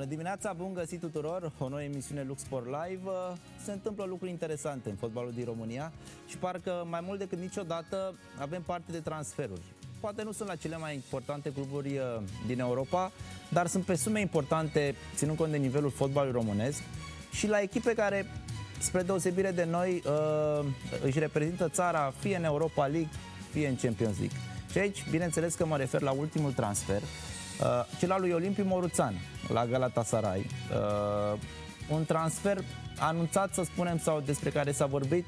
Bună dimineața, bun găsit tuturor! O nouă emisiune Lux Sport Live. Se întâmplă lucruri interesante în fotbalul din România și parcă mai mult decât niciodată avem parte de transferuri. Poate nu sunt la cele mai importante cluburi uh, din Europa, dar sunt pe sume importante, ținând cont de nivelul fotbalului românesc și la echipe care, spre deosebire de noi, uh, își reprezintă țara fie în Europa League, fie în Champions League. Și aici, bineînțeles că mă refer la ultimul transfer, Uh, cel al lui Olimpiu Moruțan la Galatasaray. Uh, un transfer anunțat, să spunem, sau despre care s-a vorbit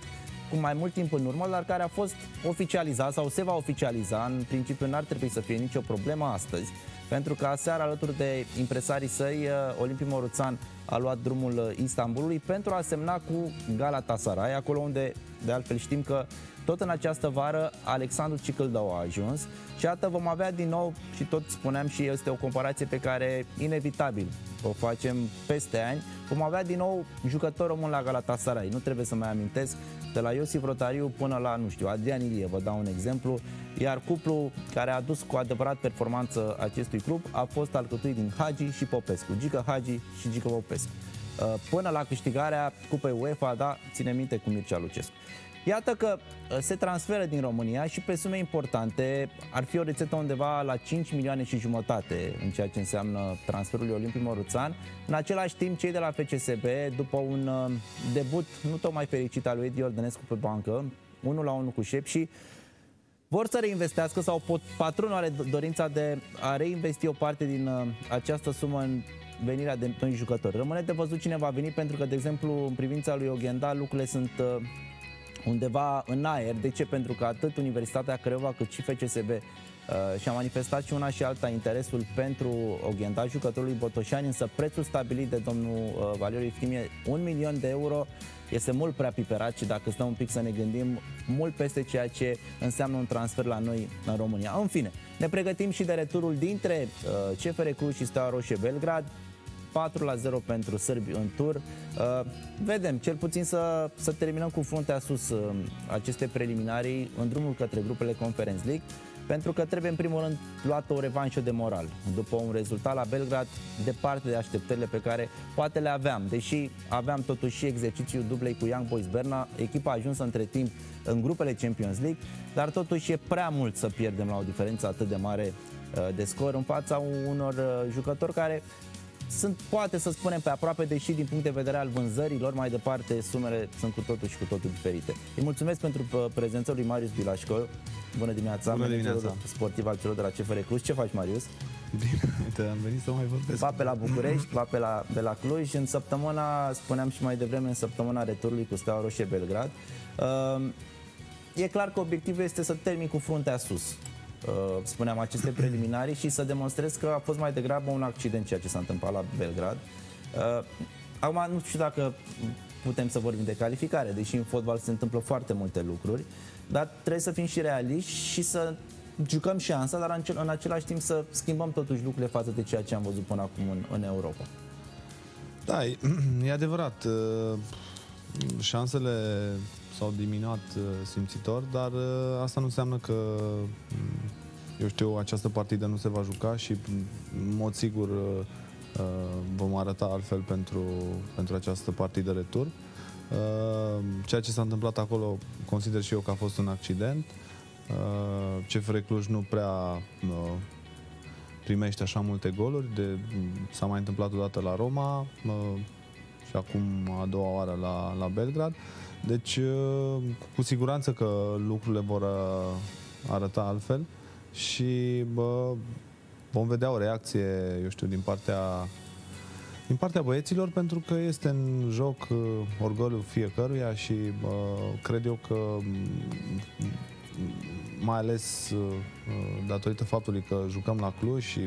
cu mai mult timp în urmă, dar care a fost oficializat sau se va oficializa. În principiu n-ar trebui să fie nicio problemă astăzi, pentru că aseară alături de impresarii săi, uh, Olimpiu Moruțan a luat drumul Istanbulului pentru a semna cu Galatasaray, acolo unde de altfel știm că tot în această vară Alexandru Cicâldău a ajuns și iată vom avea din nou, și tot spuneam și este o comparație pe care inevitabil o facem peste ani, vom avea din nou jucător român la Galatasaray. Nu trebuie să mai amintesc de la Iosif Rotariu până la, nu știu, Adrian Ilie, vă dau un exemplu, iar cuplu care a adus cu adevărat performanță acestui club a fost alcătuit din Hagi și Popescu, Gică Hagi și Gică Popescu. Uh, până la câștigarea Cupei UEFA, da, ține minte cu Mircea Lucescu. Iată că uh, se transferă din România și pe sume importante ar fi o rețetă undeva la 5 milioane și jumătate în ceea ce înseamnă transferul Olimpic Moruțan. În același timp, cei de la FCSB, după un uh, debut nu tocmai fericit al lui Edi Ordănescu pe bancă, 1 la 1 cu șep și vor să reinvestească sau patronul are dorința de a reinvesti o parte din uh, această sumă în venirea de noi jucători. Rămâne de văzut cine va veni pentru că, de exemplu, în privința lui Oghenda, lucrurile sunt undeva în aer. De ce? Pentru că atât Universitatea Craiova cât și FCSB uh, și-a manifestat și una și alta interesul pentru Oghenda, jucătorului Botoșani, însă prețul stabilit de domnul uh, Valeriu Iftimie, un milion de euro, este mult prea piperat și dacă stăm un pic să ne gândim, mult peste ceea ce înseamnă un transfer la noi în România. În fine, ne pregătim și de returul dintre uh, CFR Cluj și Steaua Roșie Belgrad. 4 la 0 pentru sârbi în tur. Uh, vedem, cel puțin să, să terminăm cu fruntea sus uh, aceste preliminarii în drumul către grupele Conference League pentru că trebuie în primul rând luată o revanșă de moral. După un rezultat la Belgrad departe de așteptările pe care poate le aveam, deși aveam totuși și exercițiul dublei cu Young Boys Berna, echipa a ajuns între timp în grupele Champions League, dar totuși e prea mult să pierdem la o diferență atât de mare uh, de scor în fața unor jucători care sunt, poate să spunem, pe aproape, deși din punct de vedere al vânzărilor, mai departe, sumele sunt cu totul și cu totul diferite. Îi mulțumesc pentru uh, prezența lui Marius Bilașco. Bună dimineața, Bună dimineața. sportiv al celor de la CFR Cluj. Ce faci, Marius? Bine, uite, am venit să mai vorbesc. Va pe la București, va pe la, pe la Cluj. În săptămâna, spuneam și mai devreme, în săptămâna returului cu Steaua Roșie Belgrad. Uh, e clar că obiectivul este să termin cu fruntea sus. Uh, spuneam, aceste preliminarii și să demonstrez că a fost mai degrabă un accident ceea ce s-a întâmplat la Belgrad. Uh, acum nu știu dacă putem să vorbim de calificare, deși în fotbal se întâmplă foarte multe lucruri, dar trebuie să fim și realiști și să jucăm șansa, dar în, în același timp să schimbăm totuși lucrurile față de ceea ce am văzut până acum în, în Europa. Da, e, e adevărat. Uh, șansele s-au diminuat uh, simțitor, dar uh, asta nu înseamnă că mm, eu știu, această partidă nu se va juca și în mod sigur uh, vom arăta altfel pentru, pentru această partidă retur. Ceea ce s-a întâmplat acolo consider și eu că a fost un accident. CFR Cluj nu prea primește așa multe goluri. De, s-a mai întâmplat odată la Roma și acum a doua oară la, la Belgrad. Deci, uh, cu siguranță că lucrurile vor uh, arăta altfel și bă, vom vedea o reacție, eu știu, din partea din partea băieților, pentru că este în joc uh, orgoliul fiecăruia și bă, cred eu că mai ales datorită faptului că jucăm la Cluj și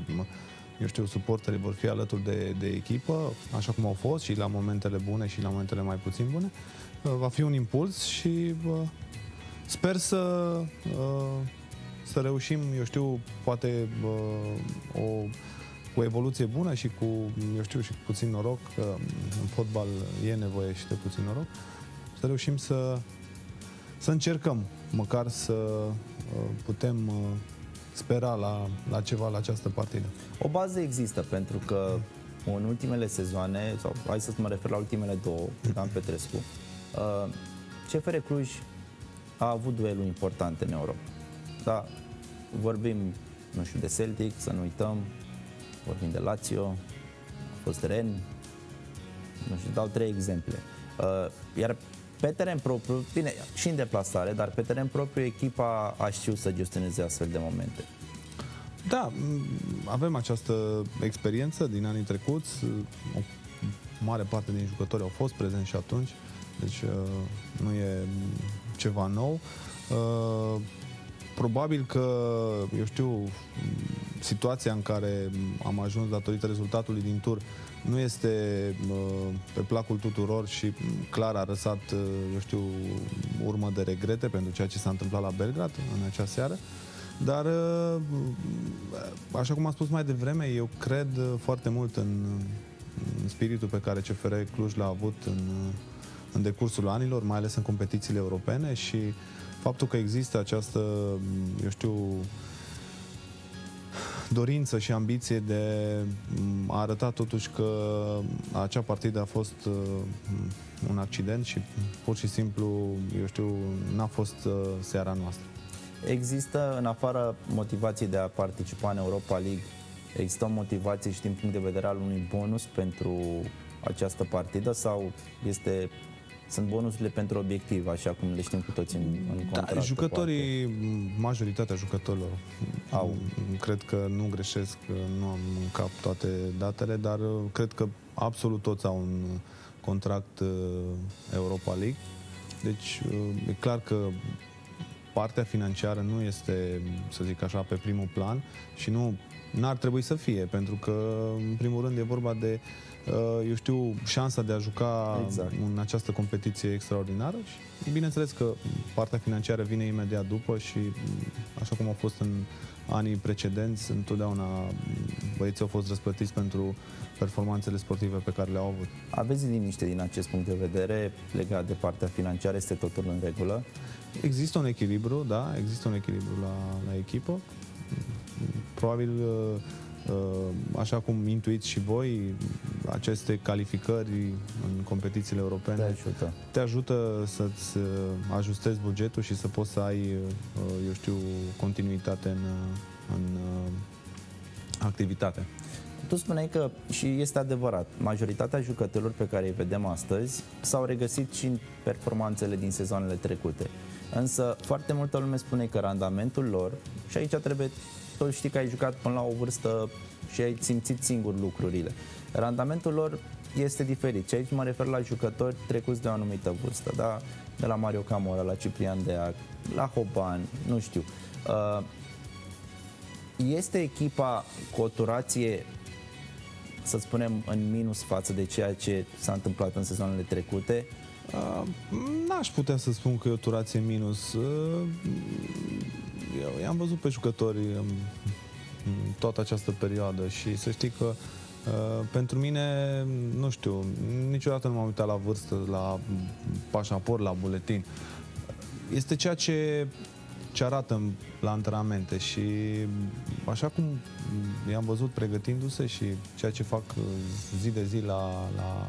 eu știu, suporterii vor fi alături de, de echipă, așa cum au fost și la momentele bune și la momentele mai puțin bune. Uh, va fi un impuls și uh, sper să, uh, să reușim, eu știu, poate o, cu evoluție bună și cu, eu știu, și cu puțin noroc, că în fotbal e nevoie și de puțin noroc, să reușim să, să încercăm măcar să putem spera la, la ceva la această partidă. O bază există pentru că în ultimele sezoane, sau hai să mă refer la ultimele două, Dan Petrescu, uh, CFR Cluj a avut dueluri importante în Europa. Da, vorbim, nu știu, de Celtic, să nu uităm, vorbim de Lazio, a fost Ren, nu știu, dau trei exemple. Uh, iar pe teren propriu, bine, și în deplasare, dar pe teren propriu echipa a știut să gestioneze astfel de momente. Da, avem această experiență din anii trecuți. O mare parte din jucători au fost prezenți și atunci, deci uh, nu e ceva nou. Uh, probabil că, eu știu, situația în care am ajuns datorită rezultatului din tur nu este uh, pe placul tuturor și clar a răsat, eu știu, urmă de regrete pentru ceea ce s-a întâmplat la Belgrad în acea seară. Dar, așa cum am spus mai devreme, eu cred foarte mult în, în spiritul pe care CFR Cluj l-a avut în, în decursul anilor, mai ales în competițiile europene și faptul că există această, eu știu, dorință și ambiție de a arăta totuși că acea partidă a fost uh, un accident și pur și simplu, eu știu, n-a fost uh, seara noastră. Există, în afară motivației de a participa în Europa League, există o motivație și din punct de vedere al unui bonus pentru această partidă sau este sunt bonusurile pentru obiectiv, așa cum le știm cu toții în, în da, contract. Da, jucătorii, poate. majoritatea jucătorilor, au. Cred că nu greșesc, nu am în cap toate datele, dar cred că absolut toți au un contract uh, Europa League. Deci uh, e clar că partea financiară nu este, să zic așa, pe primul plan și nu n-ar trebui să fie, pentru că, în primul rând, e vorba de, uh, eu știu, șansa de a juca exact. în această competiție extraordinară și, bineînțeles că partea financiară vine imediat după și, așa cum a fost în anii precedenți, întotdeauna băieții au fost răsplătiți pentru performanțele sportive pe care le-au avut. Aveți liniște din acest punct de vedere legat de partea financiară? Este totul în regulă? Există un echilibru, da, există un echilibru la, la echipă. Probabil, uh, uh, așa cum intuiți și voi, aceste calificări în competițiile europene te ajută, te ajută să-ți uh, ajustezi bugetul și să poți să ai, eu știu, continuitate în, în activitate. Tu spuneai că, și este adevărat, majoritatea jucătorilor pe care îi vedem astăzi s-au regăsit și în performanțele din sezoanele trecute. Însă foarte multă lume spune că randamentul lor, și aici trebuie, tot știi că ai jucat până la o vârstă și ai simțit singur lucrurile, randamentul lor este diferit. Și aici mă refer la jucători trecuți de o anumită vârstă, da? de la Mario Camora, la Ciprian Deac, la Hoban, nu știu. Uh, este echipa cu o turație să spunem, în minus față de ceea ce s-a întâmplat în sezoanele trecute? Uh, n-aș putea să spun că e o turație minus. Uh, eu i-am văzut pe jucători în, în toată această perioadă și să știi că Uh, pentru mine, nu știu, niciodată nu m-am uitat la vârstă, la pașaport, la buletin. Este ceea ce, ce arată la antrenamente și așa cum i-am văzut pregătindu-se și ceea ce fac zi de zi la, la,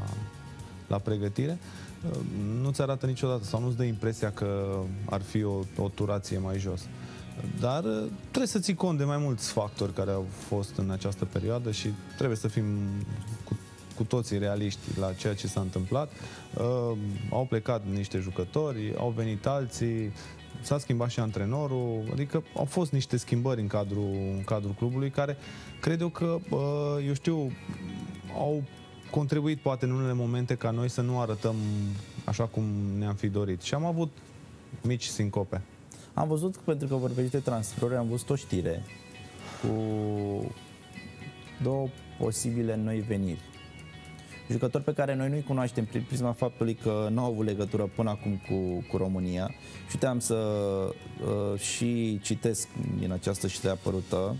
la pregătire, nu-ți arată niciodată sau nu-ți dă impresia că ar fi o, o turație mai jos. Dar uh, trebuie să ții cont de mai mulți factori care au fost în această perioadă și trebuie să fim cu, cu toții realiști la ceea ce s-a întâmplat. Uh, au plecat niște jucători, au venit alții, s-a schimbat și antrenorul, adică au fost niște schimbări în cadrul, în cadrul clubului care cred eu că, uh, eu știu, au contribuit poate în unele momente ca noi să nu arătăm așa cum ne-am fi dorit. Și am avut mici sincope. Am văzut, că, pentru că vorbești de transferuri, am văzut o știre cu două posibile noi veniri. Jucători pe care noi nu-i cunoaștem prin prisma faptului că nu au avut legătură până acum cu, cu România. Și uiteam să uh, și citesc din această știre apărută.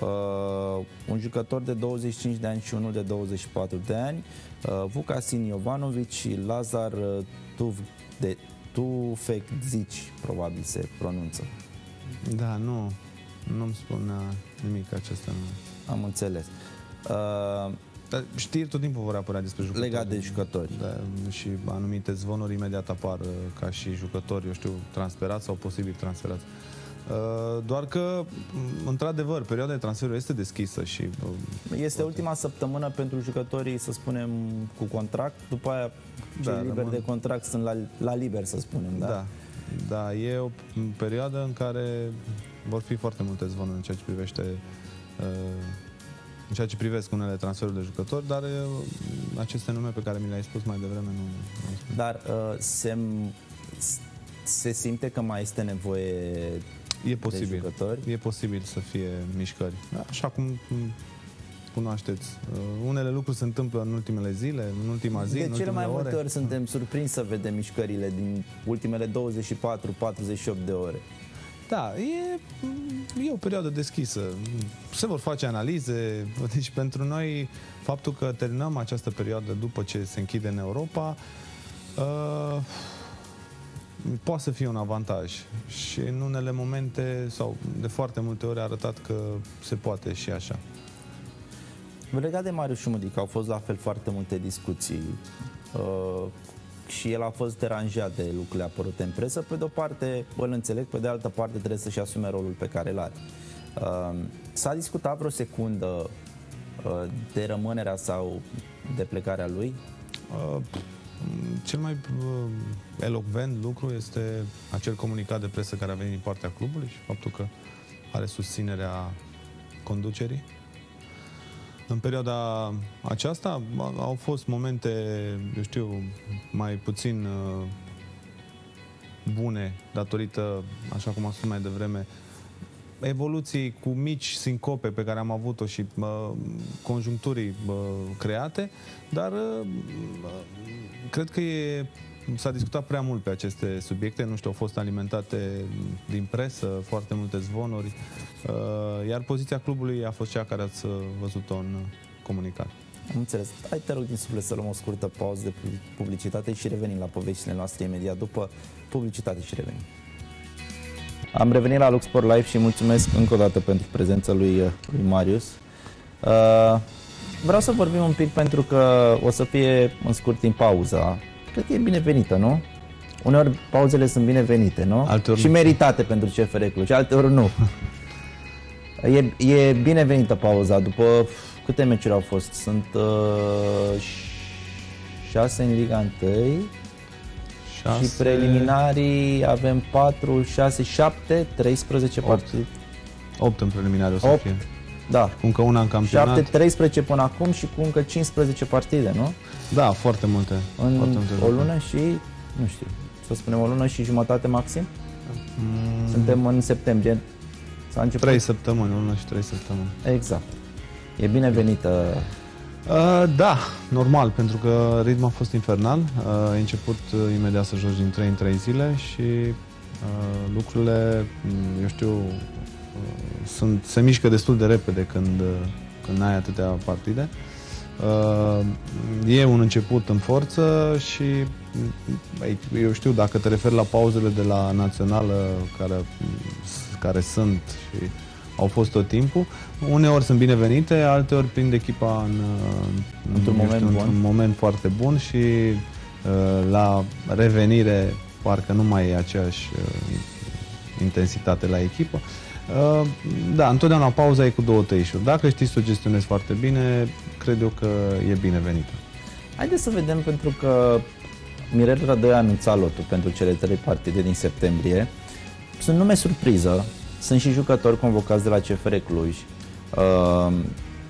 Uh, un jucător de 25 de ani și unul de 24 de ani, uh, Vukasin Jovanovic și Lazar uh, Tuv de Tufek zici, probabil se pronunță. Da, nu, nu-mi spune nimic acesta. Nu. Am înțeles. Uh, Dar știri tot timpul vor apărea despre jucători. Legat de jucători. Da, și anumite zvonuri imediat apar uh, ca și jucători, eu știu, transferați sau posibil transferați. Uh, doar că, m, într-adevăr, perioada de transferuri este deschisă și... uh, Este ultima săptămână pentru jucătorii, să spunem, cu contract. După aia, cei Da, liberi rămân- de contract sunt la, la liber, să spunem. Da? Da. Da, e o perioadă în care vor fi foarte multe zvonuri în ceea ce privește uh, în ceea ce privesc unele transferuri de jucători, dar uh, aceste nume pe care mi le-ai spus mai devreme nu, nu spun. Dar uh, se, se simte că mai este nevoie E posibil. jucători? E posibil să fie mișcări. Da, așa cum m, cunoașteți. Uh, unele lucruri se întâmplă în ultimele zile, în ultima zi, de în cele ultimele mai ore. multe ori suntem surprinși să vedem mișcările din ultimele 24-48 de ore. Da, e, e o perioadă deschisă. Se vor face analize. Deci pentru noi, faptul că terminăm această perioadă după ce se închide în Europa, uh, poate să fie un avantaj. Și în unele momente, sau de foarte multe ori, a arătat că se poate și așa. Legat de Marius Șumudic, au fost la fel foarte multe discuții uh, și el a fost deranjat de lucrurile apărute în presă. Pe de o parte îl înțeleg, pe de altă parte trebuie să-și asume rolul pe care îl are. Uh, s-a discutat vreo secundă uh, de rămânerea sau de plecarea lui? Uh, Cel mai uh, elocvent lucru este acel comunicat de presă care a venit din partea clubului și faptul că are susținerea conducerii. În perioada aceasta a- au fost momente, eu știu, mai puțin uh, bune datorită, așa cum am spus mai devreme, evoluții cu mici sincope pe care am avut-o și uh, conjuncturii uh, create, dar uh, cred că e, s-a discutat prea mult pe aceste subiecte, nu știu, au fost alimentate din presă foarte multe zvonuri, uh, iar poziția clubului a fost cea care ați uh, văzut-o în comunicat. Am înțeles. Hai te rog din suflet să luăm o scurtă pauză de publicitate și revenim la poveștile noastre imediat după publicitate și revenim. Am revenit la Lux Sport Live și mulțumesc încă o dată pentru prezența lui, lui Marius. Uh, vreau să vorbim un pic pentru că o să fie în scurt timp pauza. Cred că e binevenită, nu? Uneori pauzele sunt binevenite, nu? Alteori și nu. meritate pentru CFR Cluj, alteori nu. E, e binevenită pauza. După câte meciuri au fost? Sunt uh, șase în Liga 1 și preliminarii avem 4, 6, 7, 13 partide. 8 în preliminare o să Opt. fie. Da. Cu încă una în campionat. 7, 13 până acum și cu încă 15 partide, nu? Da, foarte multe. În foarte multe o jucători. lună și, nu știu, să spunem o lună și jumătate maxim? Mm, Suntem în septembrie. S-a început? 3 săptămâni, o lună și 3 săptămâni. Exact. E binevenită. Uh, da, normal, pentru că ritmul a fost infernal. Uh, ai început uh, imediat să joci din 3 în 3 zile și uh, lucrurile, m, eu știu, uh, sunt, se mișcă destul de repede când, uh, când ai atâtea partide. Uh, e un început în forță și m, ei, eu știu, dacă te referi la pauzele de la națională care, care sunt și au fost tot timpul, uneori sunt binevenite, alteori prind echipa în, în, Într-un eu moment bun. într-un moment foarte bun și uh, la revenire parcă nu mai e aceeași uh, intensitate la echipă. Uh, da, întotdeauna pauza e cu două tăișuri. Dacă știi să o gestionezi foarte bine, cred eu că e binevenită. Haideți să vedem, pentru că Mirel Rădoi a anunțat lotul pentru cele trei partide din septembrie. Sunt nume surpriză, sunt și jucători convocați de la CFR Cluj. Uh,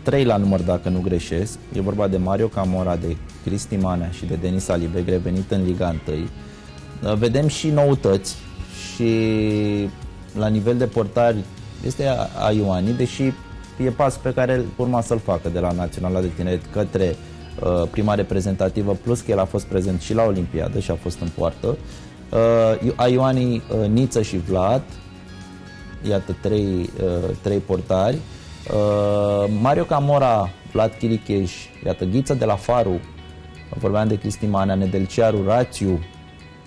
trei la număr, dacă nu greșesc. E vorba de Mario Camora, de Cristi Manea și de Denis Alibeg, revenit în Liga 1. Uh, vedem și noutăți și la nivel de portari este a- Ioani, deși e pas pe care urma să-l facă de la Naționala de Tineret către uh, prima reprezentativă, plus că el a fost prezent și la Olimpiadă și a fost în poartă. Uh, Aioani, uh, Niță și Vlad, iată trei, uh, trei portari. Uh, Mario Camora, Vlad Chiricheș, iată Ghiță de la Faru, vorbeam de Cristi Manea, Nedelcearu, Rațiu,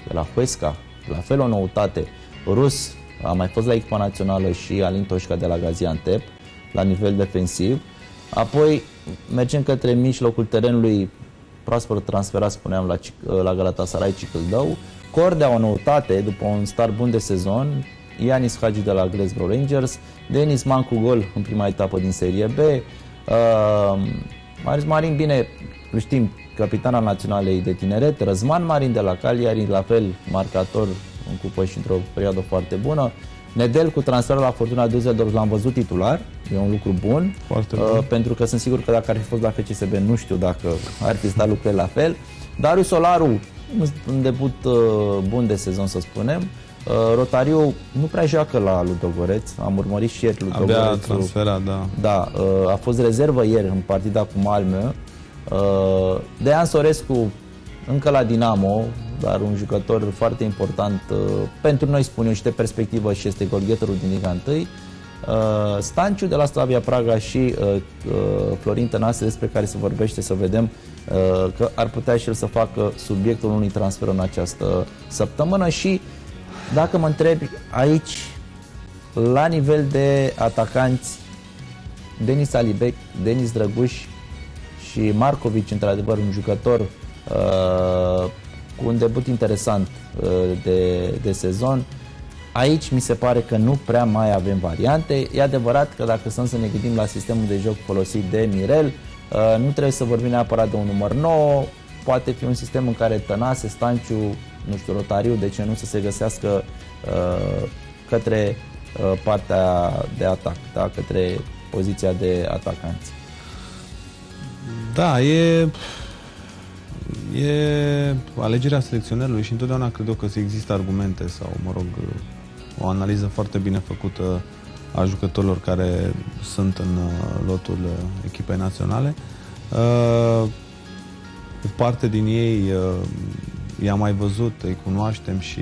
de la Huesca, la fel o noutate. Rus a mai fost la echipa națională și Alin Toșca de la Gaziantep, la nivel defensiv. Apoi mergem către mijlocul terenului proaspăt transferat, spuneam, la, la Galatasaray Cicâldău. Cordea o noutate după un start bun de sezon, Ianis Hagi de la Glasgow Rangers, Denis Man cu gol în prima etapă din Serie B, uh, Marius Marin, bine, știm, capitana naționalei de tineret, Răzman Marin de la Cagliari, la fel marcator în cupă și într-o perioadă foarte bună. Nedel cu transferul la Fortuna Düsseldorf l-am văzut titular, e un lucru bun, Foarte bun. Uh, pentru că sunt sigur că dacă ar fi fost la FCSB nu știu dacă ar fi stat lucrurile la fel. Darius Solaru, un debut uh, bun de sezon să spunem, uh, Rotariu nu prea joacă la Ludogoreț, am urmărit și ieri Ludogoreț. Abia transferat, da. Da, uh, a fost rezervă ieri în partida cu Malmö. Uh, Dean Sorescu încă la Dinamo, dar un jucător foarte important uh, pentru noi, spun eu, și de perspectivă și este golgheterul din Liga 1. Uh, Stanciu de la Slavia Praga și uh, uh, Florin Tănase, despre care se vorbește, să vedem uh, că ar putea și el să facă subiectul unui transfer în această săptămână și dacă mă întrebi aici, la nivel de atacanți, Denis Alibec, Denis Drăguș și Marcovici, într-adevăr, un jucător uh, cu un debut interesant uh, de, de sezon. Aici mi se pare că nu prea mai avem variante. E adevărat că dacă stăm să ne gândim la sistemul de joc folosit de Mirel, uh, nu trebuie să vorbim neapărat de un număr nou, poate fi un sistem în care Tănase, Stanciu, nu știu, Rotariu, de ce nu să se găsească uh, către uh, partea de atac, da? către poziția de atacanți. Da, e e alegerea selecționerului și întotdeauna cred eu că există argumente sau, mă rog, o analiză foarte bine făcută a jucătorilor care sunt în uh, lotul uh, echipei naționale. Uh, o parte din ei i-am mai văzut, îi cunoaștem și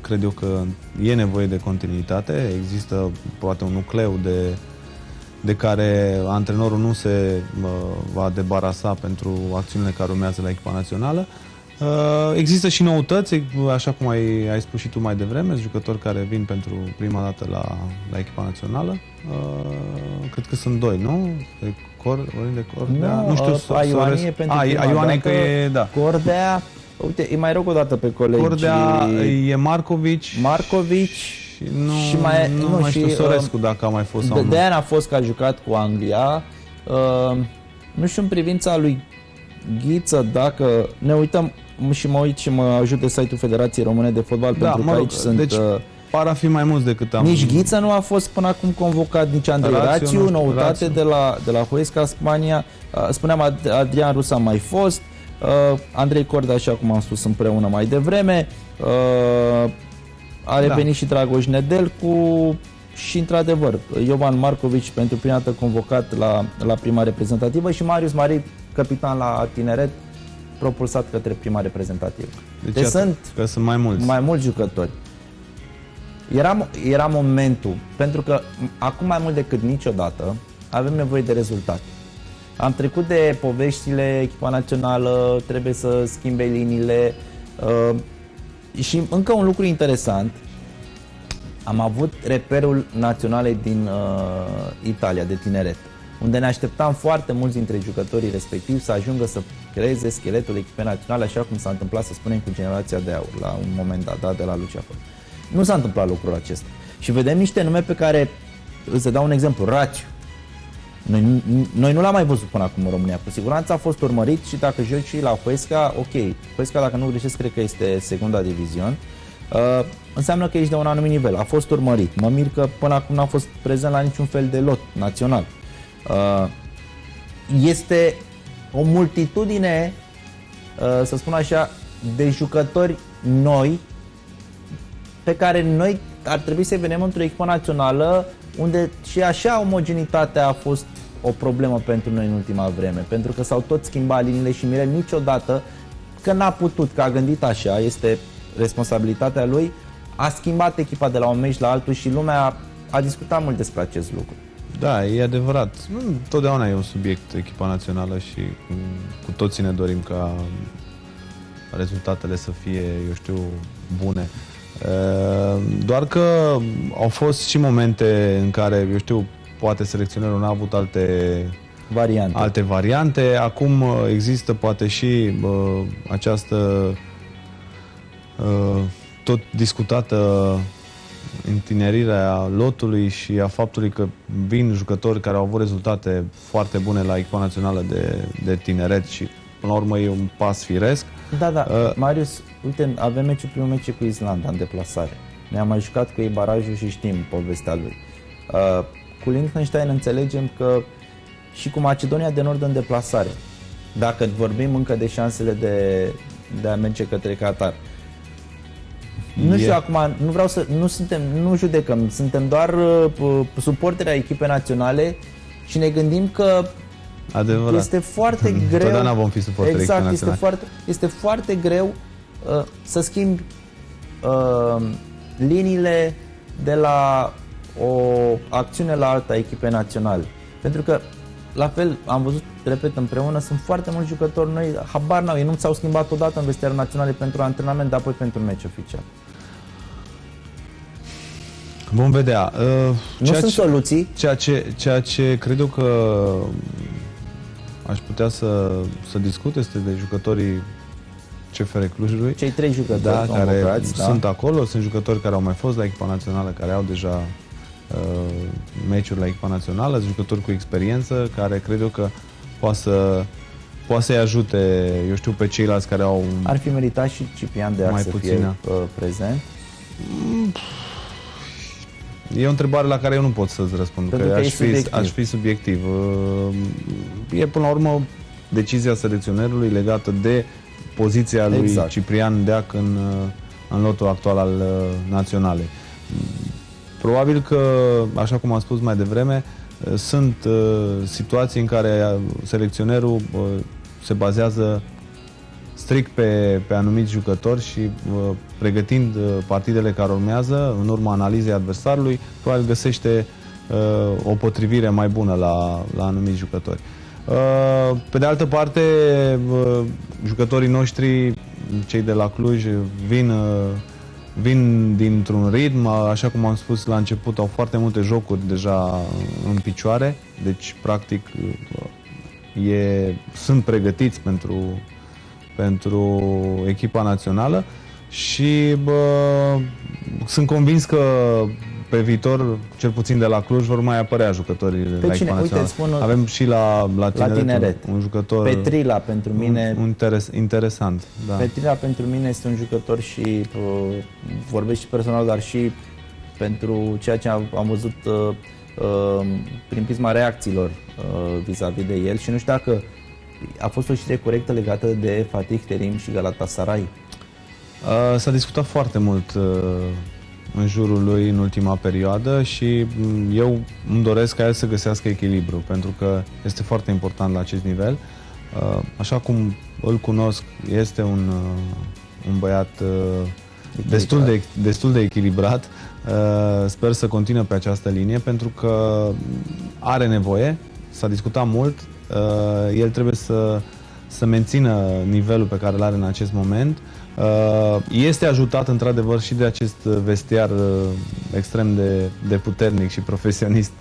cred eu că e nevoie de continuitate. Există poate un nucleu de de care antrenorul nu se uh, va debarasa pentru acțiunile care urmează la echipa națională. Uh, există și noutăți, așa cum ai, ai spus și tu mai devreme, jucători care vin pentru prima dată la, la echipa națională. Uh, cred că sunt doi, nu? De Cor, de Cordea? Nu, nu știu, uh, Aioane e pentru a, prima Aioane că e, da. Cordea, uite, îi mai rog o dată pe colegi. Cordea e Marcovici. Marcovici și nu, și mai, nu, nu mai știu și, Sorescu uh, dacă a mai fost sau de, De a fost că a jucat cu Anglia. Uh, nu știu în privința lui Ghiță dacă ne uităm și mă uit și mă ajut de site-ul Federației Române de Fotbal da, pentru că aici sunt... Deci, uh, par a fi mai mulți decât am... Nici Ghiță nu a fost până acum convocat, nici Andrei Rațiu, Rațiu noutate Rațiu. de la, de la Huesca, Spania. Uh, spuneam, Adrian Rus a mai fost, uh, Andrei Corda, așa cum am spus împreună mai devreme, uh, a revenit da. și Dragoș Nedel cu și într-adevăr Iovan Marcovici pentru prima dată convocat la, la prima reprezentativă și Marius Mari, capitan la tineret, propulsat către prima reprezentativă. Deci, deci sunt, că sunt mai mulți. Mai mulți jucători. Era, era momentul, pentru că acum mai mult decât niciodată avem nevoie de rezultate. Am trecut de poveștile, echipa națională trebuie să schimbe liniile, uh, și încă un lucru interesant, am avut reperul naționale din uh, Italia, de tineret, unde ne așteptam foarte mulți dintre jucătorii respectivi să ajungă să creeze scheletul echipei naționale, așa cum s-a întâmplat, să spunem, cu generația de aur, la un moment dat, dat de la Luceafăr. Nu s-a întâmplat lucrul acesta. Și vedem niște nume pe care, să dau un exemplu, Raciu, noi, noi nu l-am mai văzut până acum în România. Cu siguranță a fost urmărit și dacă joci la Huesca, ok. Huesca, dacă nu greșesc, cred că este secunda divizion. Uh, înseamnă că ești de un anumit nivel. A fost urmărit. Mă mir că până acum n-a fost prezent la niciun fel de lot național. Uh, este o multitudine, uh, să spun așa, de jucători noi pe care noi ar trebui să venim într-o echipă națională unde și așa omogenitatea a fost o problemă pentru noi în ultima vreme, pentru că s-au tot schimbat liniile și Mirel niciodată, că n-a putut, că a gândit așa, este responsabilitatea lui, a schimbat echipa de la un meci la altul și lumea a discutat mult despre acest lucru. Da, e adevărat. Nu, totdeauna e un subiect echipa națională și cu, cu toții ne dorim ca rezultatele să fie, eu știu, bune. Doar că au fost și momente în care, eu știu, poate selecționerul n-a avut alte variante. alte variante. Acum uh, există poate și uh, această uh, tot discutată întinerirea lotului și a faptului că vin jucători care au avut rezultate foarte bune la echipa națională de, de tineret și până la urmă e un pas firesc. Da, da. Uh, Marius, uite, avem meciul, primul meci cu Islanda în deplasare. Ne-am mai jucat cu ei barajul și știm povestea lui. Uh, cu Liechtenstein înțelegem că și cu Macedonia de Nord în deplasare. Dacă vorbim încă de șansele de, de a merge către Qatar. Nu știu acum, nu vreau să, nu suntem, nu judecăm, suntem doar uh, suporteri a echipei naționale și ne gândim că Adevărat. este foarte greu. Totdeauna vom fi suporteri Exact, este foarte, este foarte greu uh, să schimbi uh, liniile de la o acțiune la alta echipe naționale. Pentru că la fel, am văzut, repet, împreună, sunt foarte mulți jucători noi, habar n-au, ei nu s-au schimbat odată în vestiarul naționale pentru antrenament, dar apoi pentru meci oficial. Vom vedea. Uh, nu sunt ce, soluții. Ceea ce, ceea ce cred eu că aș putea să, să discut este de jucătorii CFR Clujului. Cei trei jucători da, care da. sunt acolo, sunt jucători care au mai fost la echipa națională, care au deja uh, meciuri la echipa națională, sunt jucători cu experiență, care cred eu că poate să poate să-i ajute, eu știu, pe ceilalți care au... Ar fi meritat și Ciprian de a să puțină. fie uh, prezent? Mm, E o întrebare la care eu nu pot să-ți răspund, Pentru că, că aș, fi, aș fi subiectiv. E până la urmă decizia selecționerului legată de poziția lui exact. Ciprian Deac în, în lotul actual al uh, naționalei. Probabil că, așa cum am spus mai devreme, uh, sunt uh, situații în care selecționerul se bazează strict pe, pe anumiți jucători și uh, pregătind uh, partidele care urmează, în urma analizei adversarului, probabil găsește uh, o potrivire mai bună la, la anumiți jucători. Uh, pe de altă parte, uh, jucătorii noștri, cei de la Cluj, vin, uh, vin dintr-un ritm, așa cum am spus la început, au foarte multe jocuri deja în picioare, deci practic uh, e, sunt pregătiți pentru, pentru echipa națională și bă, sunt convins că pe viitor, cel puțin de la Cluj, vor mai apărea jucătorii pe la cine? Uite, spun Avem și la, la, tineret, la tineret un jucător... Petrila pentru mine... Un, un interes, interesant, da. Petrila pentru mine este un jucător și uh, vorbesc și personal, dar și pentru ceea ce am, am văzut uh, uh, prin prisma reacțiilor uh, vis-a-vis -vis de el și nu știu dacă a fost o știre corectă legată de Fatih Terim și Galatasaray? Uh, s-a discutat foarte mult uh, în jurul lui în ultima perioadă și mm, eu îmi doresc ca el să găsească echilibru, pentru că este foarte important la acest nivel. Uh, așa cum îl cunosc, este un, un băiat destul de, destul de echilibrat. Sper să continue pe această linie, pentru că are nevoie, s-a discutat mult, Uh, el trebuie să, să mențină nivelul pe care îl are în acest moment. Uh, este ajutat într-adevăr și de acest vestiar uh, extrem de, de puternic și profesionist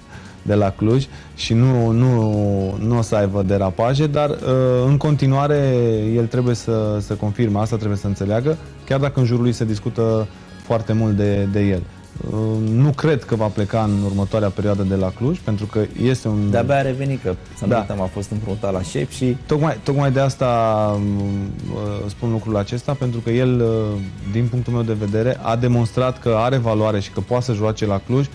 de la Cluj și nu, nu, nu o să aibă derapaje, dar în continuare el trebuie să, să confirme, asta trebuie să înțeleagă, chiar dacă în jurul lui se discută foarte mult de, de el. Nu cred că va pleca în următoarea perioadă de la Cluj, pentru că este un... De-abia a revenit, că să da. uităm, a fost împrumutat la șef și... Tocmai, tocmai de asta uh, spun lucrul acesta, pentru că el, uh, din punctul meu de vedere, a demonstrat că are valoare și că poate să joace la Cluj,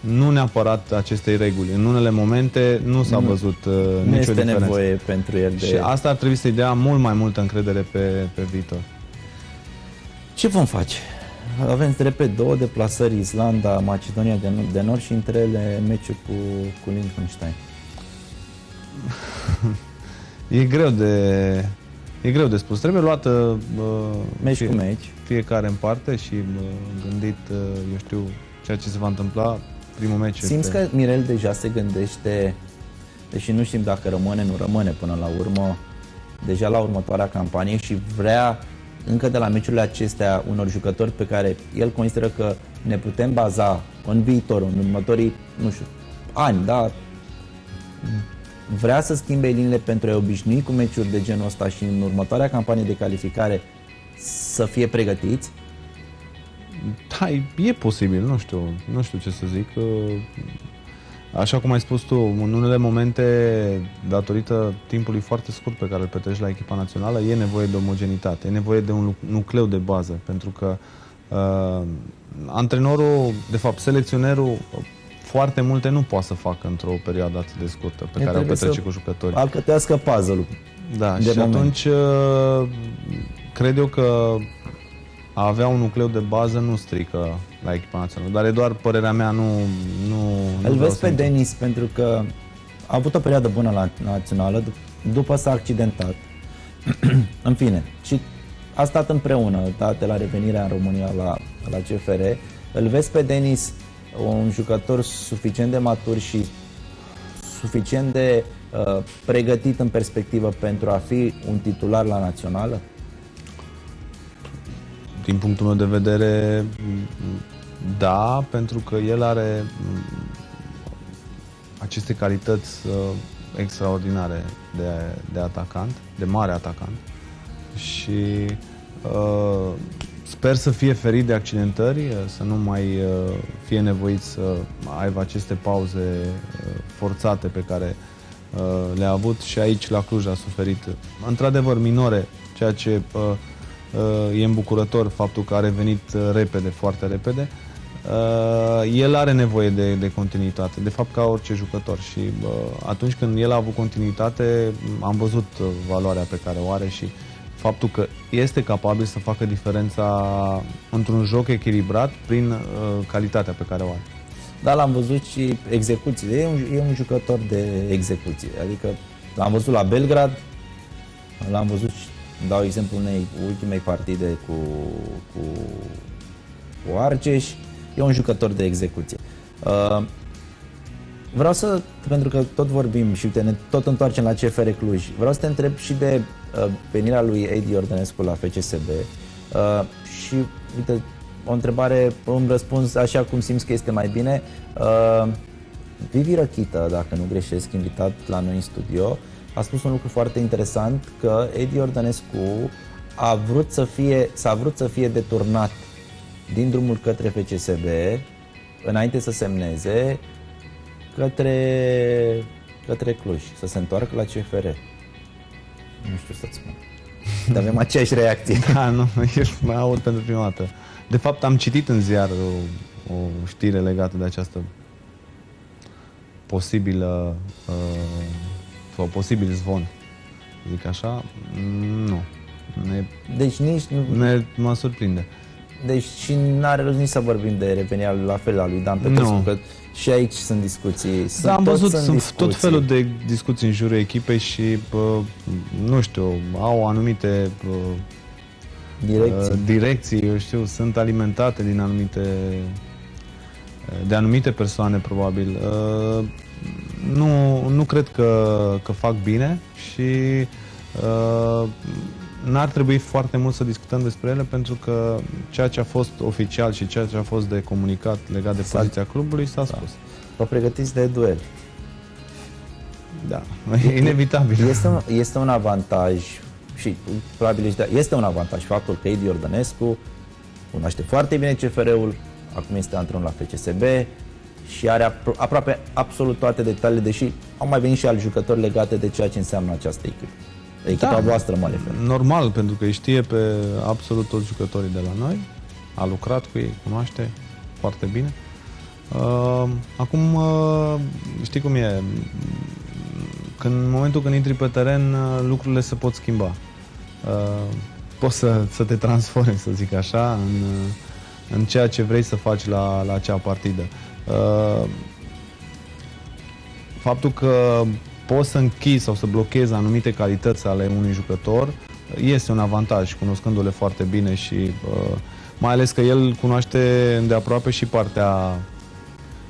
nu neapărat acestei reguli. În unele momente nu s-a văzut uh, nu nicio este diferență. nevoie pentru el de... Și asta ar trebui să-i dea mult mai multă încredere pe, pe viitor. Ce vom face? Avem, repet, două deplasări, Islanda, Macedonia de, de Nord și între ele meciul cu, cu Liechtenstein. e greu de... E greu de spus. Trebuie luată uh, meci fie, cu meci. fiecare în parte și uh, gândit, uh, eu știu, ceea ce se va întâmpla primul meci. Simți este... că Mirel deja se gândește, deși nu știm dacă rămâne, nu rămâne până la urmă, deja la următoarea campanie și vrea încă de la meciurile acestea unor jucători pe care el consideră că ne putem baza în viitor, în următorii, nu știu, ani, da, vrea să schimbe liniile pentru a obișnui cu meciuri de genul ăsta și în următoarea campanie de calificare să fie pregătiți? Da, e posibil, nu știu, nu știu ce să zic. Așa cum ai spus tu, în unele momente, datorită timpului foarte scurt pe care îl petreci la echipa națională, e nevoie de omogenitate, e nevoie de un nucleu de bază, pentru că uh, antrenorul, de fapt selecționerul, foarte multe nu poate să facă într-o perioadă atât de scurtă pe e care o petrece cu jucătorii. Alcătească puzzle-ul. Da, de și moment. atunci uh, cred eu că a avea un nucleu de bază nu strică la echipa națională, dar e doar părerea mea, nu... nu Îl nu vezi pe Denis pentru că a avut o perioadă bună la națională, după s-a accidentat. în fine, și a stat împreună, da, de la revenirea în România la, la CFR. Îl vezi pe Denis un jucător suficient de matur și suficient de uh, pregătit în perspectivă pentru a fi un titular la națională? Din punctul meu de vedere, da, pentru că el are aceste calități uh, extraordinare de, de atacant, de mare atacant și uh, Sper să fie ferit de accidentări, uh, să nu mai uh, fie nevoit să aibă aceste pauze uh, forțate pe care le-a avut și aici la Cluj a suferit. Într-adevăr minore, ceea ce e îmbucurător faptul că a revenit repede, foarte repede. El are nevoie de, de continuitate, de fapt ca orice jucător și atunci când el a avut continuitate am văzut valoarea pe care o are și faptul că este capabil să facă diferența într-un joc echilibrat prin uh, calitatea pe care o are. Da, l-am văzut și execuțiile. E un, e un jucător de execuție. Adică l-am văzut la Belgrad, l-am văzut și dau exemplu unei ultimei partide cu, cu, cu Argeș. E un jucător de execuție. Uh, vreau să, pentru că tot vorbim și uite, ne tot întoarcem la CFR Cluj, vreau să te întreb și de Uh, venirea lui Edi Ordănescu la FCSB uh, și, uite, o întrebare, un răspuns așa cum simți că este mai bine. Uh, Vivi Răchită, dacă nu greșesc, invitat la noi în studio, a spus un lucru foarte interesant, că Edi Ordănescu a vrut să fie, s-a vrut să fie deturnat din drumul către FCSB, înainte să semneze, către, către Cluj, să se întoarcă la CFR. Nu știu să-ți spun. Dar avem aceeași reacție. Da, nu, eu mă aud pentru prima dată. De fapt, am citit în ziar o, o știre legată de această posibilă uh, sau posibil zvon. Zic așa, nu. Ne, deci nici nu... Ne, mă surprinde. Deci și n-are rost nici să vorbim de revenirea la fel al lui Dan Petrescu, no. că și aici sunt discuții. Sunt, da, am văzut, sunt, sunt tot felul de discuții în jurul echipei și, bă, nu știu, au anumite bă, direcții. Uh, direcții, eu știu, sunt alimentate din anumite de anumite persoane, probabil. Uh, nu, nu cred că, că fac bine și uh, n-ar trebui foarte mult să discutăm despre ele pentru că ceea ce a fost oficial și ceea ce a fost de comunicat legat de poziția clubului s-a da. spus. Vă pregătiți de duel. Da, e inevitabil. Este un, este un avantaj și probabil este un avantaj faptul că Edi Ordănescu cunoaște foarte bine CFR-ul, acum este antrenor la FCSB și are apro aproape absolut toate detaliile, deși au mai venit și alți jucători legate de ceea ce înseamnă această echipă. Echipa da, voastră, mă refer. Normal, pentru că știe pe absolut toți jucătorii de la noi, a lucrat cu ei, cunoaște foarte bine. Uh, acum, uh, știi cum e, când, în momentul când intri pe teren, uh, lucrurile se pot schimba. Uh, poți să, să te transformi, să zic așa, în, uh, în ceea ce vrei să faci la, la acea partidă. Uh, faptul că poți să închizi sau să blochezi anumite calități ale unui jucător, este un avantaj, cunoscându-le foarte bine și uh, mai ales că el cunoaște de aproape și partea,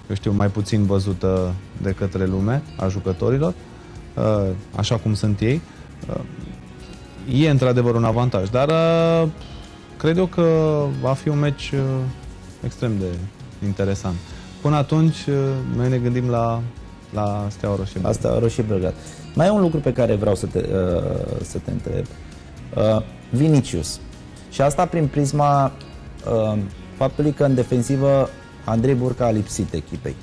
eu știu, mai puțin văzută de către lume a jucătorilor, uh, așa cum sunt ei. Uh, e într-adevăr un avantaj, dar uh, cred eu că va fi un meci uh, extrem de interesant. Până atunci, uh, noi ne gândim la La Steaua Roșie Belgrad. La Steaua Roșie Belgrad. Mai e un lucru pe care vreau să te, uh, să te întreb. Uh, Vinicius. Și asta prin prisma uh, faptului că în defensivă Andrei Burca a lipsit echipei.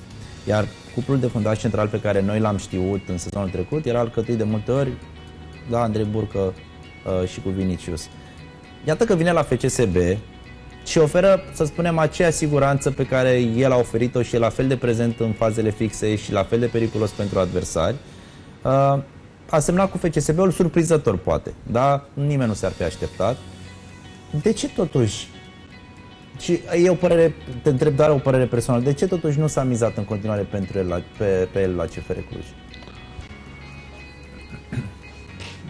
Iar cuplul de fundaș central pe care noi l-am știut în sezonul trecut era alcătuit de multe ori la Andrei Burcă uh, și cu Vinicius. Iată că vine la FCSB și oferă, să spunem, aceea siguranță pe care el a oferit-o și e la fel de prezent în fazele fixe și la fel de periculos pentru adversari. Uh, a semnat cu FCSB-ul surprizător, poate, dar nimeni nu s-ar fi așteptat. De ce totuși și e o părere, te întreb doar o părere personală, de ce totuși nu s-a mizat în continuare pentru el la, pe, pe el la CFR Cluj?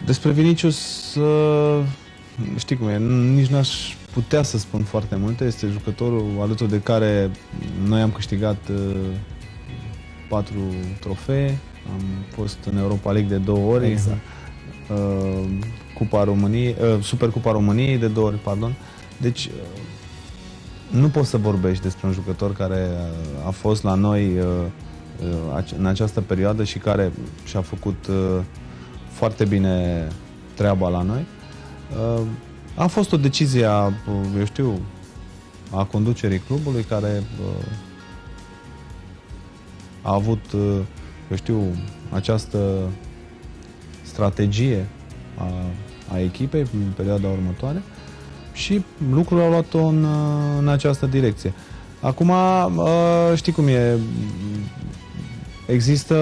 Despre Vinicius, uh, știi cum e, nici n-aș putea să spun foarte multe. Este jucătorul alături de care noi am câștigat uh, patru trofee, am fost în Europa League de două ori, exact. uh, Cupa României, uh, Super Cupa României de două ori, pardon. Deci uh, nu poți să vorbești despre un jucător care uh, a fost la noi uh, uh, în această perioadă și care și-a făcut foarte bine treaba la noi. A fost o decizie a, eu știu, a conducerii clubului care a avut, eu știu, această strategie a, a echipei în perioada următoare și lucrurile au luat-o în, în această direcție. Acum, știi cum e, există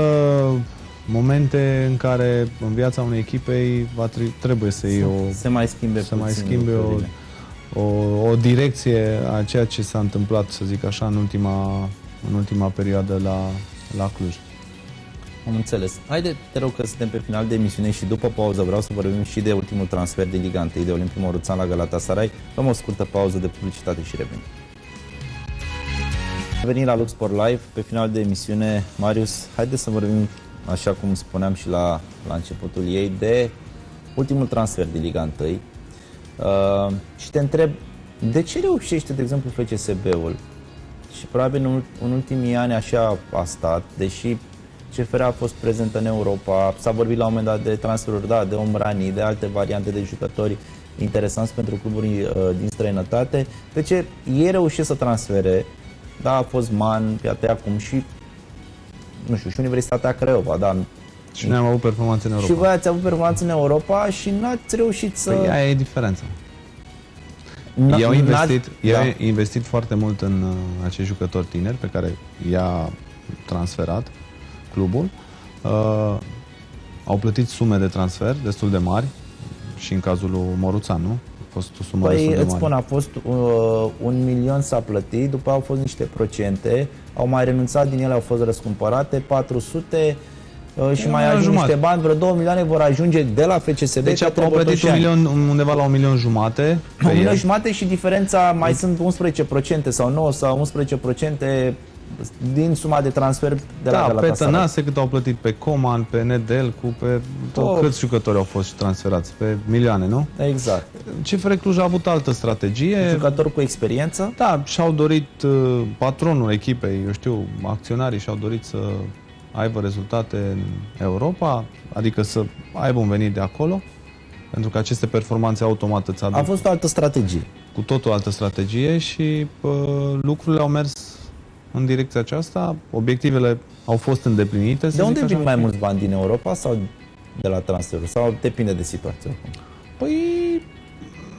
momente în care în viața unei echipei va trebuie să iei o... Se mai schimbe Să mai schimbe o, o, o direcție a ceea ce s-a întâmplat, să zic așa, în ultima, în ultima perioadă la, la Cluj. Am înțeles. Haide, te rog că suntem pe final de emisiune și după pauză vreau să vorbim și de ultimul transfer din Liga 1 de Olimpiu Moruțan la Galatasaray. Luăm o scurtă pauză de publicitate și revenim. Revenim la Luxport Live, pe final de emisiune. Marius, haide să vorbim, așa cum spuneam și la, la începutul ei, de ultimul transfer din Liga 1. Uh, și te întreb, de ce reușește, de exemplu, FCSB-ul? Și probabil în, în ultimii ani așa a stat, deși CFR a fost prezent în Europa, s-a vorbit la un moment dat de transferuri, da, de Omrani, de alte variante de jucători interesanți pentru cluburi uh, din străinătate. Deci ei reușesc să transfere, da, a fost Man, iată acum și, nu știu, și Universitatea Craiova, da, și noi am avut performanțe în Europa. Și voi ați avut performanțe în Europa și n-ați reușit să... Păi aia e diferența. Ei au investit, da. investit foarte mult în uh, acești jucători tineri pe care i-a transferat clubul. Uh, au plătit sume de transfer destul de mari și în cazul lui Moruțan, nu? A fost o sumă păi, destul de mare. spun, a fost uh, un milion s-a plătit, după au fost niște procente, au mai renunțat din ele, au fost răscumpărate, 400 uh, și mai ajung jumate. niște bani, vreo 2 milioane vor ajunge de la FCSB Deci au plătit un milion, undeva la un milion jumate. Un milion jumate și diferența mai sunt 11% sau 9 sau 11% din suma de transfer de da, la pe Tănase cât au plătit pe Coman, pe Nedel, cu pe tot, câți jucători au fost transferați? Pe milioane, nu? Exact. CFR Cluj a avut altă strategie. Jucători cu experiență? Da, și-au dorit uh, patronul echipei, eu știu, acționarii și-au dorit să aibă rezultate în Europa, adică să aibă un venit de acolo, pentru că aceste performanțe automat îți aduc... A fost o altă strategie. Cu tot o altă strategie și uh, lucrurile au mers în direcția aceasta. Obiectivele au fost îndeplinite. De unde vin mai mulți bani din Europa sau de la transferul? Sau depinde de situație? Păi,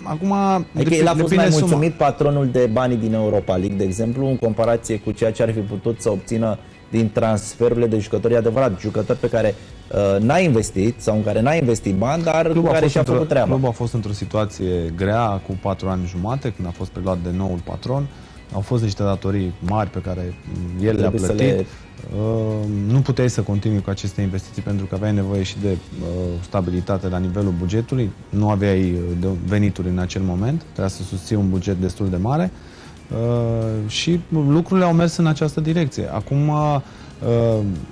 acum... Adică el a fost mai mulțumit suma. patronul de banii din Europa League, de exemplu, în comparație cu ceea ce ar fi putut să obțină din transferurile de jucători adevărat, jucători pe care uh, n-a investit sau în care n-a investit bani, dar clubul care și-a făcut treaba. Clubul a fost într-o situație grea cu patru ani jumate, când a fost preluat de noul patron. Uh, au fost niște datorii mari pe care el le-a plătit. Le... Uh, nu puteai să continui cu aceste investiții pentru că aveai nevoie și de uh, stabilitate la nivelul bugetului. Nu aveai uh, de venituri în acel moment. Trebuia să susții un buget destul de mare. Uh, și lucrurile au mers în această direcție. Acum uh,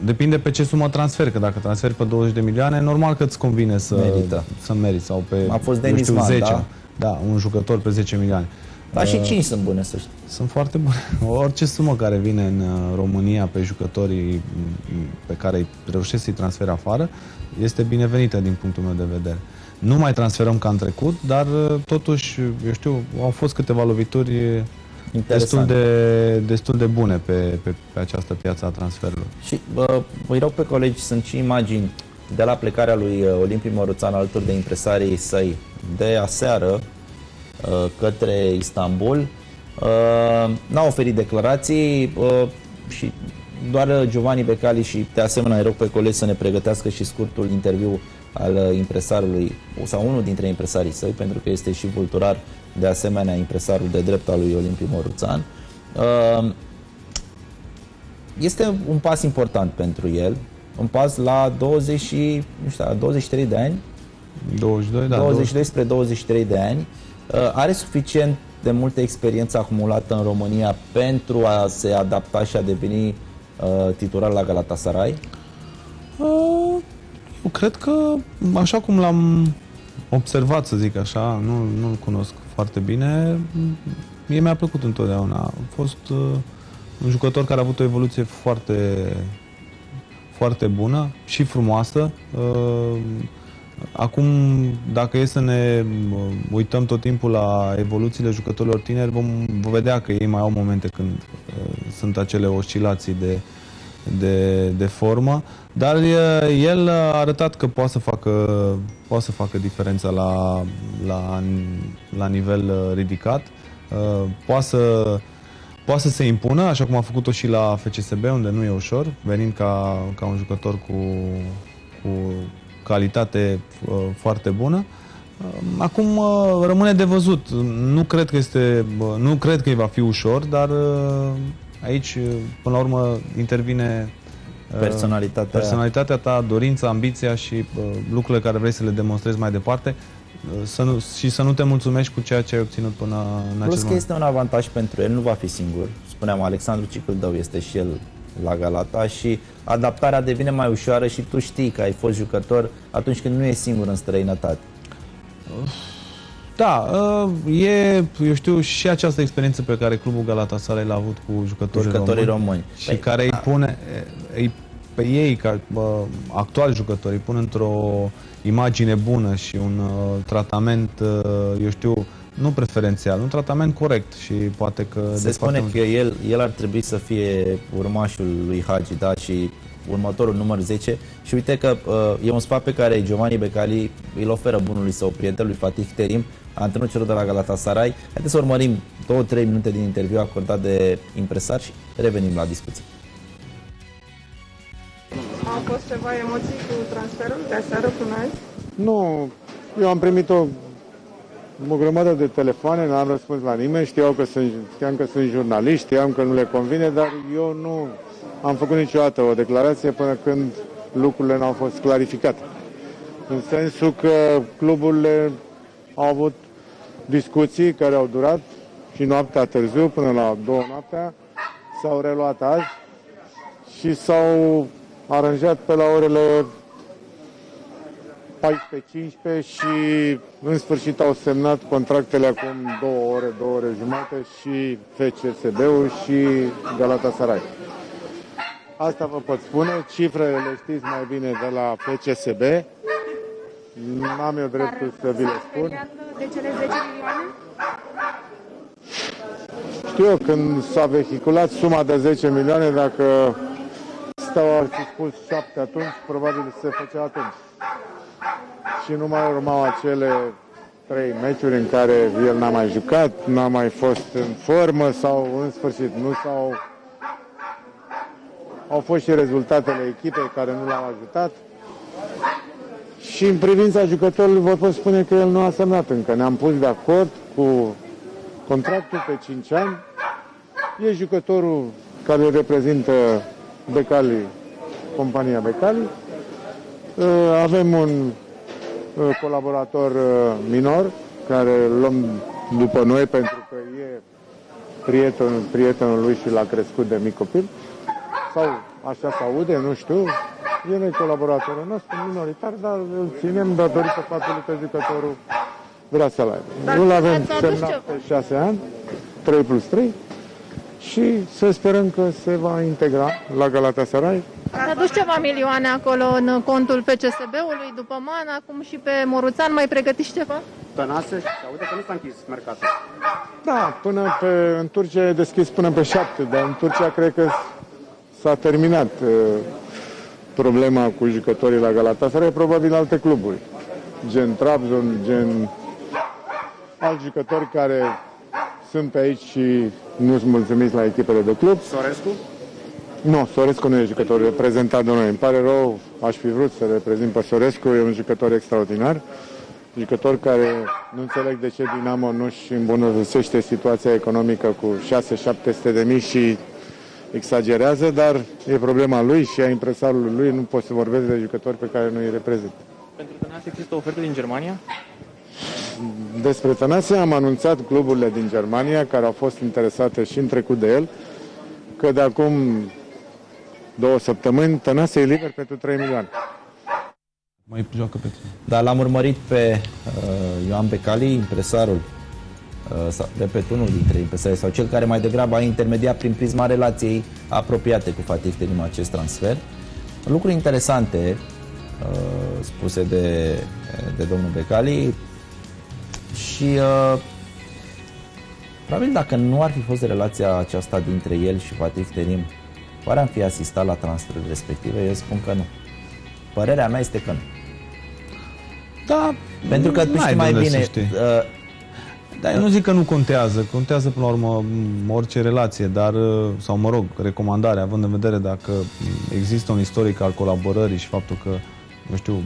depinde pe ce sumă transfer, că dacă transferi pe 20 de milioane, normal că îți convine să, Merită. să meriți sau pe A fost Denis știu, 10. Da? da, un jucător pe 10 milioane. Dar și 5 sunt bune, să știi. Sunt foarte bune. Orice sumă care vine în România pe jucătorii pe care îi reușesc să-i transfere afară este binevenită din punctul meu de vedere. Nu mai transferăm ca în trecut, dar totuși, eu știu, au fost câteva lovituri destul de, destul de bune pe, pe, pe această piață a transferului. Și bă, vă rog pe colegi, sunt și imagini de la plecarea lui uh, Olimpic Moruțan alături de impresarii săi de aseară uh, către Istanbul. Uh, n-au oferit declarații și doar Giovanni Becali și de asemenea îi rog pe colegi să ne pregătească și scurtul interviu al impresarului sau unul dintre impresarii săi, pentru că este și vulturar de asemenea impresarul de drept al lui Olimpiu Moruțan. Ehm, este un pas important pentru el, un pas la 20, nu știu, 23 de ani. 22, da. 22 spre 23 de ani. Ehm, are suficient de multă experiență acumulată în România pentru a se adapta și a deveni uh, titular la Galatasaray? Uh, eu cred că, așa cum l-am observat, să zic așa, nu, nu-l cunosc foarte bine. Mie mi-a plăcut întotdeauna. A fost uh, un jucător care a avut o evoluție foarte, foarte bună și frumoasă. Uh, acum, dacă e să ne uh, uităm tot timpul la evoluțiile jucătorilor tineri, vom vedea că ei mai au momente când uh, sunt acele oscilații de, de, de formă, dar el a arătat că poate să facă, poate să facă diferența la, la, la nivel uh, ridicat, uh, poate să, poate să se impună, așa cum a făcut-o și la FCSB, unde nu e ușor, venind ca, ca un jucător cu, cu calitate uh, foarte bună. Acum rămâne de văzut. Nu cred că este, nu cred că îi va fi ușor, dar Aici, până la urmă, intervine uh, personalitatea, personalitatea ta, dorința, ambiția și uh, lucrurile care vrei să le demonstrezi mai departe uh, să nu, și să nu te mulțumești cu ceea ce ai obținut până în Plus acel că este un avantaj pentru el, nu va fi singur. Spuneam, Alexandru Cicâldău este și el la Galata și adaptarea devine mai ușoară și tu știi că ai fost jucător atunci când nu e singur în străinătate. Da, uh, e, eu știu, și această experiență pe care clubul Galatasaray l-a avut cu jucătorii, jucătorii români. români. Și păi, care da. îi pune, îi, pe ei, ca bă, actuali jucători, îi pun într-o imagine bună și un uh, tratament, uh, eu știu, nu preferențial, un tratament corect și poate că... Se spune că el, el ar trebui să fie urmașul lui Hagi, da, și următorul număr 10 și uite că uh, e un sfat pe care Giovanni Becali îl oferă bunului său prieten, lui Fatih Terim, antrenorul celor de la Galatasaray. Haideți să urmărim 2-3 minute din interviu acordat de impresar și revenim la discuție. Au fost ceva emoții cu transferul de aseară până azi? Nu, eu am primit o, o grămadă de telefoane, n-am răspuns la nimeni, știau că sunt, știam că sunt jurnaliști, știam că nu le convine, dar eu nu am făcut niciodată o declarație până când lucrurile n-au fost clarificate. În sensul că cluburile au avut discuții care au durat și noaptea târziu, până la două noaptea, s-au reluat azi și s-au aranjat pe la orele 14-15 și în sfârșit au semnat contractele acum două ore, două ore jumate și FCSB-ul și Galatasaray. Asta vă pot spune, cifrele le știți mai bine de la FCSB. N-am eu dreptul să vi le spun. De cele 10 milioane? Știu eu, când s-a vehiculat suma de 10 milioane, dacă stau ar fi spus 7 atunci, probabil se făcea atunci. Și nu mai urmau acele trei meciuri în care el n-a mai jucat, n-a mai fost în formă sau în sfârșit nu s-au au fost și rezultatele echipei care nu l-au ajutat. Și în privința jucătorului vă pot spune că el nu a semnat încă. Ne-am pus de acord cu contractul pe 5 ani. E jucătorul care reprezintă Becali, compania Becali. Uh, avem un uh, colaborator uh, minor care îl luăm după noi pentru că e prietenul, prietenul lui și l-a crescut de mic copil sau așa se aude, nu știu, el e colaboratorul nostru, minoritar, dar îl ținem datorită faptului că jucătorul vrea să-l aibă. Dar Nu-l avem ați adus semnat ceva. pe 6 ani, 3 plus 3, și să sperăm că se va integra la Galatasaray. Ați adus ceva milioane acolo în contul PCSB-ului după Man, acum și pe Moruțan mai pregătiți ceva? Tănase și se aude că nu s-a închis mercatul. Da, până pe, în Turcia e deschis până pe 7, dar în Turcia cred că s-a terminat uh, problema cu jucătorii la Galatasaray, probabil alte cluburi, gen Trabzon, gen alți jucători care sunt pe aici și nu sunt mulțumiți la echipele de club. Sorescu? Nu, Sorescu nu e jucător reprezentat de noi. Îmi pare rău, aș fi vrut să reprezint pe Sorescu, e un jucător extraordinar. Jucător care nu înțeleg de ce Dinamo nu-și îmbunătățește situația economică cu 6-700 de mii și exagerează, dar e problema lui și a impresarului lui, nu pot să vorbesc de jucători pe care nu îi reprezint. Pentru Tănase există oferte din Germania? Despre Tănase am anunțat cluburile din Germania care au fost interesate și în trecut de el că de acum două săptămâni Tănase e liber pentru 3 milioane. Mai joacă pe Dar l-am urmărit pe uh, Ioan Becali, impresarul, uh, sau, repet, unul dintre impresari, sau cel care mai degrabă a intermediat prin prisma relației apropiate cu Fatih Terim acest transfer. Lucruri interesante uh, spuse de, de domnul Becali și uh, probabil dacă nu ar fi fost relația aceasta dintre el și Fatih Terim, oare am fi asistat la transferul respective? Eu spun că nu. Părerea mea este că nu. Da, Pentru că tu n-ai știi de mai unde bine, să știi. uh, Dar eu nu zic că nu contează, contează până la urmă m, orice relație, dar, uh, sau mă rog, recomandare, având în vedere dacă m, există un istoric al colaborării și faptul că, nu știu,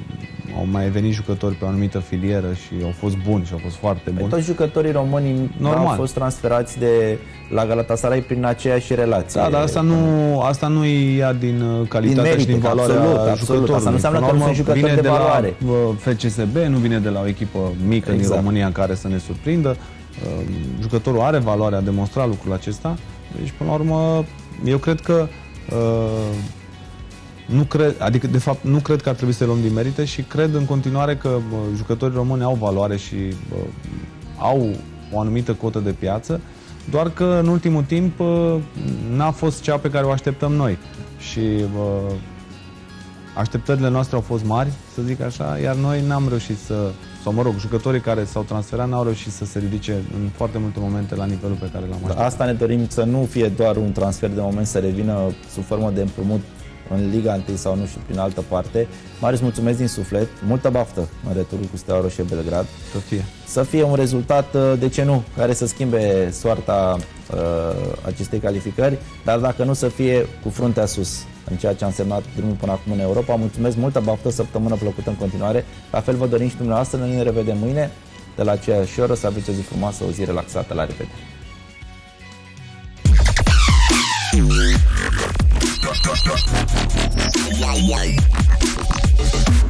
au mai venit jucători pe o anumită filieră și au fost buni și au fost foarte buni. toți jucătorii români Normal. au fost transferați de la Galatasaray prin aceeași relație. Da, dar asta nu, asta nu ia din uh, calitatea merite, și din valoarea absolut, absolut. jucătorului. Asta nu înseamnă Până că la nu urmă, sunt jucători vine de de valoare. la uh, FCSB, nu vine de la o echipă mică Exact. din România care să ne surprindă. Uh, Jucătorul are valoare, a demonstrat lucrul acesta. Deci, până la urmă, eu cred că uh, nu cred, adică de fapt nu cred că ar trebui să le luăm din merite și cred în continuare că bă, jucătorii români au valoare și bă, au o anumită cotă de piață, doar că în ultimul timp bă, n-a fost cea pe care o așteptăm noi. Și bă, așteptările noastre au fost mari, să zic așa, iar noi n-am reușit să, sau mă rog, jucătorii care s-au transferat n-au reușit să se ridice în foarte multe momente la nivelul pe care l-am așteptat. Asta ne dorim să nu fie doar un transfer de moment să revină sub formă de împrumut în Liga 1 sau nu știu, prin altă parte. Marius, mulțumesc din suflet, multă baftă în returul cu Steaua Roșie Belgrad. Să fie. Să fie un rezultat, uh, de ce nu, care să schimbe soarta uh, acestei calificări, dar dacă nu să fie cu fruntea sus în ceea ce a însemnat drumul până acum în Europa. Mulțumesc, multă baftă, săptămână plăcută în continuare. La fel vă dorim și dumneavoastră, noi ne revedem mâine de la aceeași oră, să aveți o zi frumoasă, o zi relaxată, la revedere! yeah, yeah.